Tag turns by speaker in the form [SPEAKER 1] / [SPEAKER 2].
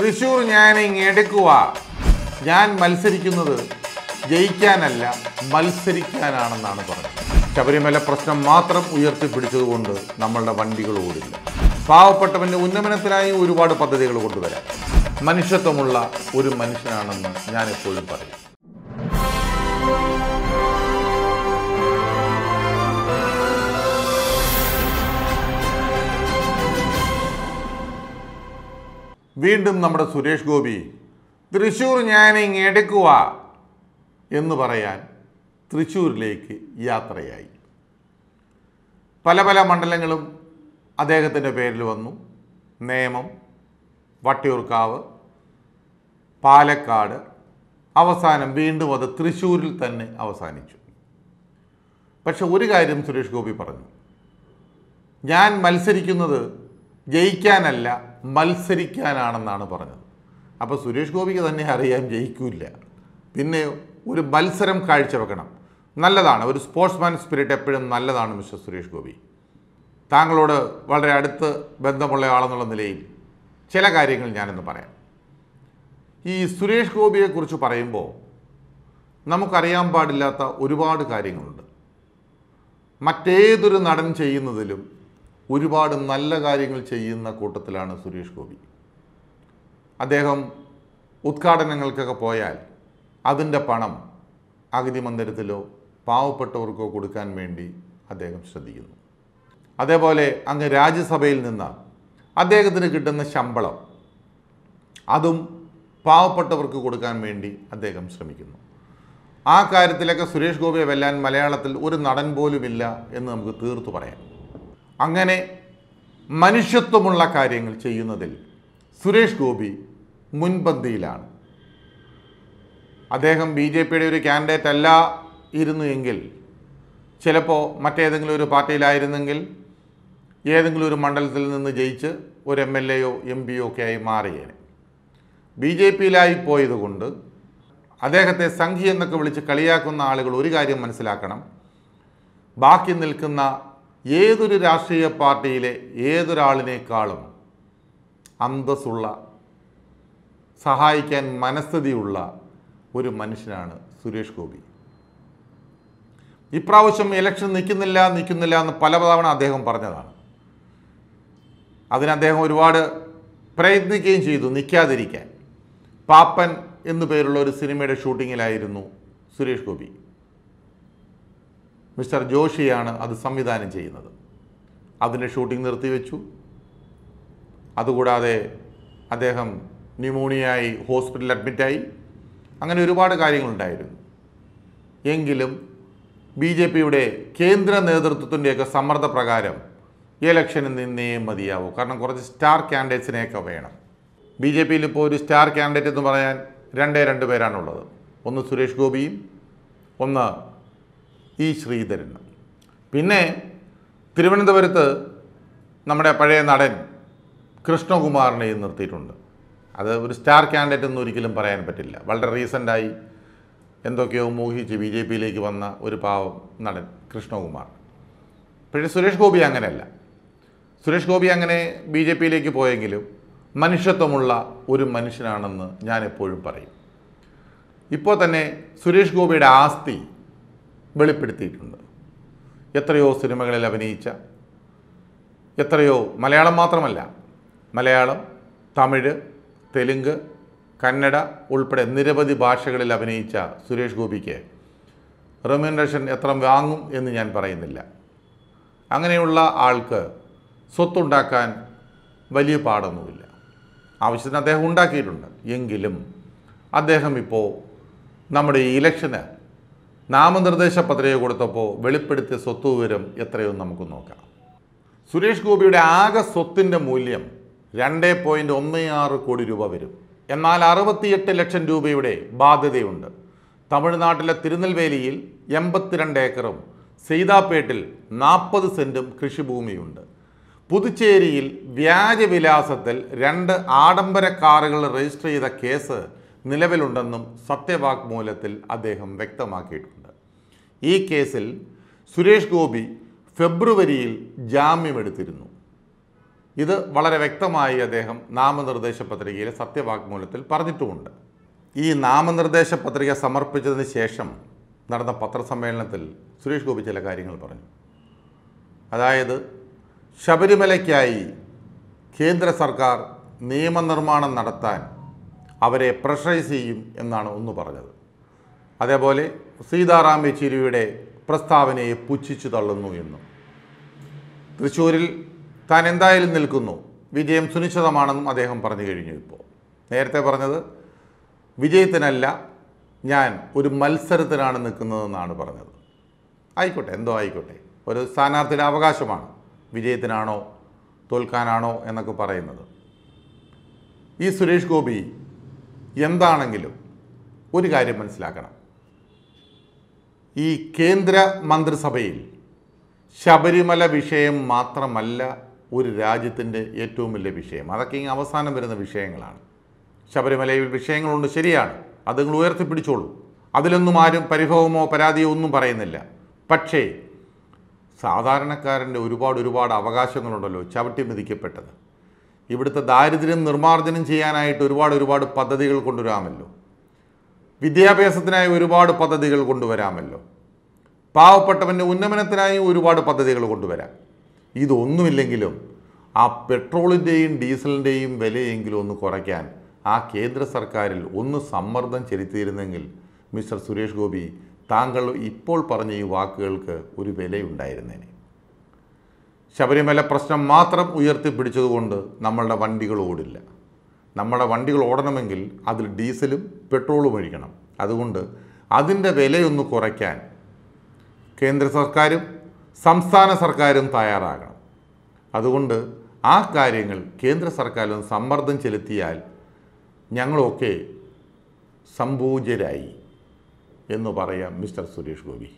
[SPEAKER 1] തൃശൂർ ഞാൻ ഇങ്ങെടുക്കുക ഞാൻ മത്സരിക്കുന്നത് ജയിക്കാനല്ല മത്സരിക്കാനാണെന്നാണ് പറഞ്ഞത്. ശബരിമല പ്രശ്നം മാത്രം ഉയർത്തിപ്പിടിച്ചതുകൊണ്ട് നമ്മളുടെ വണ്ടികൾ ഓടില്ല. പാവപ്പെട്ടവന്റെ ഉന്നമനത്തിനായി ഒരുപാട് പദ്ധതികൾ കൊണ്ടുവരാം. മനുഷ്യത്വമുള്ള ഒരു മനുഷ്യനാണെന്ന് ഞാൻ എപ്പോഴും പറയും. വീണ്ടും നമ്മുടെ സുരേഷ് ഗോപി തൃശ്ശൂർ ഞാൻ എടുക്കുക എന്ന് പറയാൻ തൃശ്ശൂരിലേക്ക് യാത്രയായി. പല പല മണ്ഡലങ്ങളും അദ്ദേഹത്തിന്റെ പേരിൽ വന്നു. നേമം വട്ടിയൂർക്കാവ് പാലക്കാട് അവസാനം വീണ്ടും അത് തൃശ്ശൂരിൽ തന്നെ അവസാനിച്ചു. പക്ഷെ ഒരു കാര്യം സുരേഷ് ഗോപി പറഞ്ഞു. ഞാൻ മത്സരിക്കുന്നത് ജയിക്കാനല്ല മത്സരിക്കാനാണെന്നാണ് പറഞ്ഞത്. അപ്പോൾ സുരേഷ് ഗോപിക്ക് തന്നെ അറിയാൻ ജയിക്കില്ല. പിന്നെ ഒരു മത്സരം കാഴ്ചവെക്കണം. നല്ലതാണ്. ഒരു സ്പോർട്സ്മാൻ സ്പിരിറ്റ് എപ്പോഴും നല്ലതാണ് മിസ്റ്റർ സുരേഷ് ഗോപി. താങ്കളോട് വളരെ അടുത്ത് ബന്ധമുള്ള ആളെന്നുള്ള നിലയിൽ ചില കാര്യങ്ങൾ ഞാനിന്ന് പറയാം. ഈ സുരേഷ് ഗോപിയെക്കുറിച്ച് പറയുമ്പോൾ നമുക്കറിയാൻ പാടില്ലാത്ത ഒരുപാട് കാര്യങ്ങളുണ്ട്. മറ്റേതൊരു നടൻ ചെയ്യുന്നതിലും ഒരുപാട് നല്ല കാര്യങ്ങൾ ചെയ്യുന്ന കൂട്ടത്തിലാണ് സുരേഷ് ഗോപി. അദ്ദേഹം ഉദ്ഘാടനങ്ങൾക്കൊക്കെ പോയാൽ അതിന്റെ പണം അഗതി മന്ദിരത്തിലോ പാവപ്പെട്ടവർക്കോ കൊടുക്കാൻ വേണ്ടി അദ്ദേഹം ശ്രദ്ധിക്കുന്നു. അതേപോലെ അങ്ങ് രാജ്യസഭയിൽ നിന്ന് അദ്ദേഹത്തിന് കിട്ടുന്ന ശമ്പളം അതും പാവപ്പെട്ടവർക്ക് കൊടുക്കാൻ വേണ്ടി അദ്ദേഹം ശ്രമിക്കുന്നു. ആ കാര്യത്തിലൊക്കെ സുരേഷ് ഗോപിയെ വെല്ലാൻ മലയാളത്തിൽ ഒരു നടൻ പോലുമില്ല എന്ന് നമുക്ക് തീർത്തു പറയാം. അങ്ങനെ മനുഷ്യത്വമുള്ള കാര്യങ്ങൾ ചെയ്യുന്നതിൽ സുരേഷ് ഗോപി മുൻപന്തിയിലാണ്. അദ്ദേഹം ബി ജെ പിയുടെ ഒരു കാൻഡിഡേറ്റ് അല്ല ഇരുന്നു എങ്കിൽ ചിലപ്പോൾ മറ്റേതെങ്കിലും ഒരു പാർട്ടിയിലായിരുന്നെങ്കിൽ ഏതെങ്കിലും ഒരു മണ്ഡലത്തിൽ നിന്ന് ജയിച്ച് ഒരു എം എൽ എയോ എം പിയോ ഒക്കെ ആയി മാറിയേനെ. ബി ജെ പിയിലായി പോയതുകൊണ്ട് അദ്ദേഹത്തെ സംഘി എന്നൊക്കെ വിളിച്ച് കളിയാക്കുന്ന ആളുകൾ ഒരു കാര്യം മനസ്സിലാക്കണം. ബാക്കി നിൽക്കുന്ന ഏതൊരു രാഷ്ട്രീയ പാർട്ടിയിലെ ഏതൊരാളിനേക്കാളും അന്തസ്സുള്ള സഹായിക്കാൻ മനസ്ഥിതിയുള്ള ഒരു മനുഷ്യനാണ് സുരേഷ് ഗോപി. ഇപ്രാവശ്യം ഇലക്ഷൻ നിൽക്കുന്നില്ല നിൽക്കുന്നില്ല എന്ന് പല പലതവണ അദ്ദേഹം പറഞ്ഞതാണ്. അതിന് അദ്ദേഹം ഒരുപാട് പ്രയത്നിക്കുകയും ചെയ്തു നിൽക്കാതിരിക്കാൻ. പാപ്പൻ എന്നു പേരുള്ള ഒരു സിനിമയുടെ ഷൂട്ടിങ്ങിലായിരുന്നു സുരേഷ് ഗോപി. മിസ്റ്റർ ജോഷിയാണ് അത് സംവിധാനം ചെയ്യുന്നത്. അതിന്റെ ഷൂട്ടിംഗ് നിർത്തിവെച്ചു. അതുകൂടാതെ അദ്ദേഹം ന്യൂമോണിയായി ഹോസ്പിറ്റലിൽ അഡ്മിറ്റായി. അങ്ങനെ ഒരുപാട് കാര്യങ്ങളുണ്ടായിരുന്നു. എങ്കിലും ബി ജെ പിയുടെ കേന്ദ്ര നേതൃത്വത്തിന്റെയൊക്കെ സമ്മർദ്ദപ്രകാരം ഇലക്ഷന് നിന്നേ മതിയാവൂ. കാരണം കുറച്ച് സ്റ്റാർ ക്യാൻഡിഡേറ്റ്സിനെയൊക്കെ വേണം. ബി ജെ പിയിൽ ഇപ്പോൾ ഒരു സ്റ്റാർ ക്യാൻഡിഡേറ്റ് എന്ന് പറയാൻ രണ്ടേ രണ്ട് പേരാണുള്ളത്. ഒന്ന് സുരേഷ് ഗോപിയും ഒന്ന് ഇ ശ്രീധരൻ പിന്നെ തിരുവനന്തപുരത്ത് നമ്മുടെ പഴയ നടൻ കൃഷ്ണകുമാറിനെയും നിർത്തിയിട്ടുണ്ട്. അത് ഒരു സ്റ്റാർ കാൻഡിഡേറ്റ് എന്ന് ഒരിക്കലും പറയാൻ പറ്റില്ല. വളരെ റീസെന്റായി എന്തൊക്കെയോ മോഹിച്ച് ബി ജെ പിയിലേക്ക് വന്ന ഒരു പാവം നടൻ കൃഷ്ണകുമാർ. പക്ഷേ സുരേഷ് ഗോപി അങ്ങനെയല്ല. സുരേഷ് ഗോപി അങ്ങനെ ബി ജെ പിയിലേക്ക് പോയെങ്കിലും മനുഷ്യത്വമുള്ള ഒരു മനുഷ്യനാണെന്ന് ഞാൻ എപ്പോഴും പറയും. ഇപ്പോൾ തന്നെ സുരേഷ് ഗോപിയുടെ ആസ്തി വെളിപ്പെടുത്തിയിട്ടുണ്ട്. എത്രയോ സിനിമകളിൽ അഭിനയിച്ച എത്രയോ മലയാളം മാത്രമല്ല മലയാളം തമിഴ് തെലുങ്ക് കന്നഡ ഉൾപ്പെടെ നിരവധി ഭാഷകളിൽ അഭിനയിച്ച സുരേഷ് ഗോപിക്ക് റെമ്യൂണറേഷൻ എത്ര വാങ്ങും എന്ന് ഞാൻ പറയുന്നില്ല. അങ്ങനെയുള്ള ആൾക്ക് സ്വത്തുണ്ടാക്കാൻ വലിയ പാടൊന്നുമില്ല. ആവശ്യത്തിന് അദ്ദേഹം ഉണ്ടാക്കിയിട്ടുണ്ട്. എങ്കിലും അദ്ദേഹം ഇപ്പോൾ നമ്മുടെ ഈ ഇലക്ഷന് നാമനിർദ്ദേശ പത്രിക കൊടുത്തപ്പോൾ വെളിപ്പെടുത്തിയ സ്വത്ത് വിവരം എത്രയോ നമുക്ക് നോക്കാം. സുരേഷ് ഗോപിയുടെ ആകെ സ്വത്തിന്റെ മൂല്യം രണ്ട് പോയിന്റ് ഒന്ന് ആറ് കോടി രൂപ വരും. എന്നാൽ അറുപത്തിയെട്ട് ലക്ഷം രൂപയുടെ ബാധ്യതയുണ്ട്. തമിഴ്നാട്ടിലെ തിരുനെൽവേലിയിൽ എൺപത്തിരണ്ട് ഏക്കറും സീതാപേട്ടിൽ നാൽപ്പത് സെന്റും കൃഷിഭൂമിയുണ്ട്. പുതുച്ചേരിയിൽ വ്യാജവിലാസത്തിൽ രണ്ട് ആഡംബര കാറുകൾ രജിസ്റ്റർ ചെയ്ത കേസ് നിലവിലുണ്ടെന്നും സത്യവാങ്മൂലത്തിൽ അദ്ദേഹം വ്യക്തമാക്കിയിട്ടുണ്ട്. ഈ കേസിൽ സുരേഷ് ഗോപി ഫെബ്രുവരിയിൽ ജാമ്യമെടുത്തിരുന്നു. ഇത് വളരെ വ്യക്തമായി അദ്ദേഹം നാമനിർദ്ദേശ പത്രികയിലെ സത്യവാങ്മൂലത്തിൽ പറഞ്ഞിട്ടുമുണ്ട്. ഈ നാമനിർദ്ദേശ പത്രിക സമർപ്പിച്ചതിന് ശേഷം നടന്ന പത്രസമ്മേളനത്തിൽ സുരേഷ് ഗോപി ചില കാര്യങ്ങൾ പറഞ്ഞു. അതായത് ശബരിമലയ്ക്കായി കേന്ദ്ര സർക്കാർ നിയമനിർമ്മാണം നടത്താൻ അവരെ പ്രഷറൈസ് ചെയ്യും എന്നാണ് ഒന്ന് പറഞ്ഞത്. അതേപോലെ സീതാറാം യെച്ചൂരിയുടെ പ്രസ്താവനയെ പുച്ഛിച്ചു തള്ളുന്നു എന്നും. തൃശ്ശൂരിൽ താൻ എന്തായാലും നിൽക്കുന്നു. വിജയം സുനിശ്ചിതമാണെന്നും അദ്ദേഹം പറഞ്ഞു കഴിഞ്ഞു ഇപ്പോൾ. നേരത്തെ പറഞ്ഞത് വിജയത്തിനല്ല ഞാൻ ഒരു മത്സരത്തിനാണ് നിൽക്കുന്നതെന്നാണ് പറഞ്ഞത്. ആയിക്കോട്ടെ എന്തോ ആയിക്കോട്ടെ. ഒരു സ്ഥാനാർത്ഥിയുടെ അവകാശമാണ്. വിജയത്തിനാണോ തോൽക്കാനാണോ എന്നൊക്കെ പറയുന്നത്. ഈ സുരേഷ് ഗോപി എന്താണെങ്കിലും ഒരു കാര്യം മനസ്സിലാക്കണം. ഈ കേന്ദ്ര മന്ത്രിസഭയിൽ ശബരിമല വിഷയം മാത്രമല്ല ഒരു രാജ്യത്തിന്റെ ഏറ്റവും വലിയ വിഷയം. അതൊക്കെ ഇങ്ങനെ അവസാനം വരുന്ന വിഷയങ്ങളാണ്. ശബരിമലയിൽ വിഷയങ്ങളുണ്ട് ശരിയാണ്. അത് നിങ്ങൾ ഉയർത്തിപ്പിടിച്ചോളൂ. അതിലൊന്നും ആരും പരിഭവമോ പരാതിയോ ഒന്നും പറയുന്നില്ല. പക്ഷേ സാധാരണക്കാരന്റെ ഒരുപാട് ഒരുപാട് അവകാശങ്ങളുണ്ടല്ലോ ചവിട്ടി മെതിക്കപ്പെട്ടത്. ഇവിടുത്തെ ദാരിദ്ര്യം നിർമ്മാർജനം ചെയ്യാനായിട്ട് ഒരുപാട് ഒരുപാട് പദ്ധതികൾ കൊണ്ടുവരാമല്ലോ. വിദ്യാഭ്യാസത്തിനായി ഒരുപാട് പദ്ധതികൾ കൊണ്ടുവരാമല്ലോ. പാവപ്പെട്ടവന്റെ ഉന്നമനത്തിനായി ഒരുപാട് പദ്ധതികൾ കൊണ്ടുവരാം. ഇതൊന്നുമില്ലെങ്കിലും ആ പെട്രോളിന്റെയും ഡീസലിന്റെയും വിലയെങ്കിലും ഒന്ന് കുറയ്ക്കാൻ ആ കേന്ദ്ര സർക്കാരിൽ ഒന്ന് സമ്മർദ്ദം ചെലുത്തിയിരുന്നെങ്കിൽ മിസ്റ്റർ സുരേഷ് ഗോപി താങ്കൾ ഇപ്പോൾ പറഞ്ഞ ഈ വാക്കുകൾക്ക് ഒരു വിലയുണ്ടായിരുന്നേനെ. ശബരിമല പ്രശ്നം മാത്രം ഉയർത്തിപ്പിടിച്ചതുകൊണ്ട് നമ്മളുടെ വണ്ടികൾ ഓടില്ല. നമ്മുടെ വണ്ടികൾ ഓടണമെങ്കിൽ അതിൽ ഡീസലും പെട്രോളും ഒഴിക്കണം അതുകൊണ്ട് അതിന്റെ വിലയൊന്ന് കുറയ്ക്കാൻ കേന്ദ്ര സർക്കാരും സംസ്ഥാന സർക്കാരും തയ്യാറാകണം. അതുകൊണ്ട് ആ കാര്യങ്ങൾ കേന്ദ്ര സർക്കാരും സമ്മർദ്ദം ചെലുത്തിയാൽ ഞങ്ങളൊക്കെ സമ്പൂജരായി എന്ന് പറയാം മിസ്റ്റർ സുരേഷ് ഗോപി.